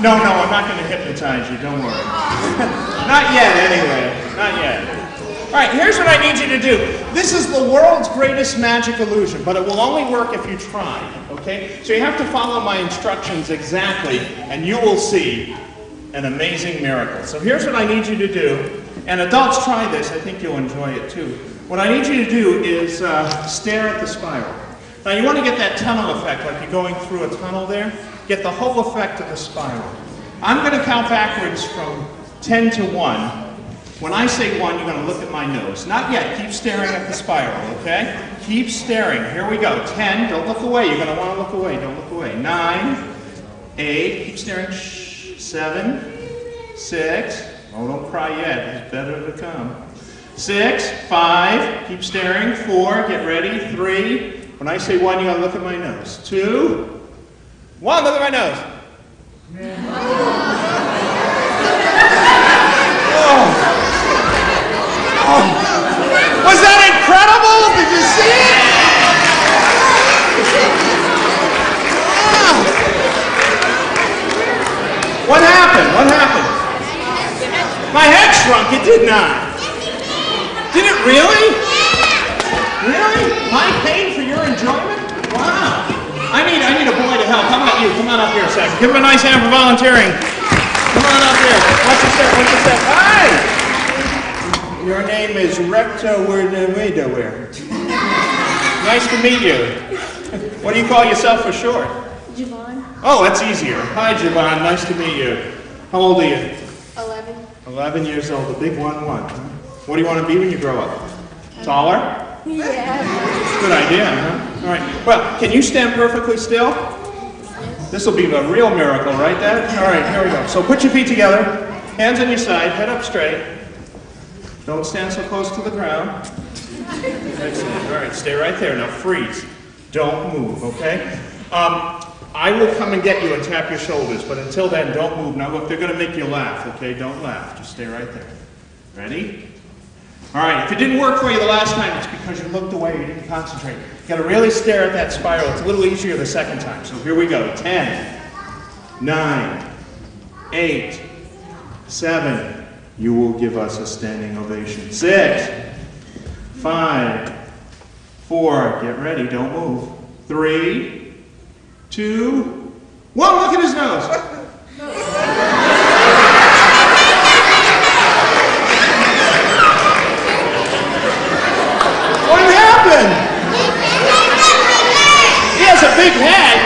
No, no, I'm not going to hypnotize you. Don't worry. not yet, anyway. Not yet. All right, here's what I need you to do. This is the world's greatest magic illusion, but it will only work if you try, okay? So you have to follow my instructions exactly, and you will see an amazing miracle. So here's what I need you to do, and adults try this. I think you'll enjoy it too. What I need you to do is uh, stare at the spiral. Now you want to get that tunnel effect, like you're going through a tunnel there. Get the whole effect of the spiral. I'm going to count backwards from 10 to 1. When I say one, you're going to look at my nose. Not yet. Keep staring at the spiral, okay? Keep staring. Here we go. Ten. Don't look away. You're going to want to look away. Don't look away. Nine. Eight. Keep staring. Shh. Seven. Six. Oh, don't cry yet. It's better to come. Six. Five. Keep staring. Four. Get ready. Three. When I say one, you're going to look at my nose. Two. One. Look at my nose. Oh. oh. Was that incredible? Did you see it? Ah. What happened? What happened? My head shrunk. It did not. Did it? Really? On up here a second. Give him a nice hand for volunteering. Come on up here. What's your step? What's your step? Hi. Your name is Recto Where? Nice to meet you. What do you call yourself for short? Javon. Oh, that's easier. Hi, Javon. Nice to meet you. How old are you? 11. 11 years old. A big one one. What do you want to be when you grow up? Taller? Yeah. Good idea, huh? All right. Well, can you stand perfectly still? This will be a real miracle, right, Dad? All right, here we go. So put your feet together, hands on your side, head up straight. Don't stand so close to the ground. Excellent. All right, stay right there. Now freeze. Don't move, okay? Um, I will come and get you and tap your shoulders, but until then, don't move. Now look, they're going to make you laugh, okay? Don't laugh. Just stay right there. Ready? All right, if it didn't work for you the last time, it's because you looked away, you didn't concentrate. You got to really stare at that spiral. It's a little easier the second time. So here we go. 10, 9, 8, 7, you will give us a standing ovation. Six, five, four, get ready, don't move. Three, two, one, look at his nose. what happened? He has a big head.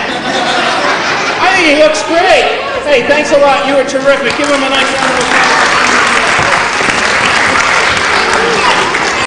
I think he looks great. Hey, thanks a lot. You were terrific. Give him a nice round of applause.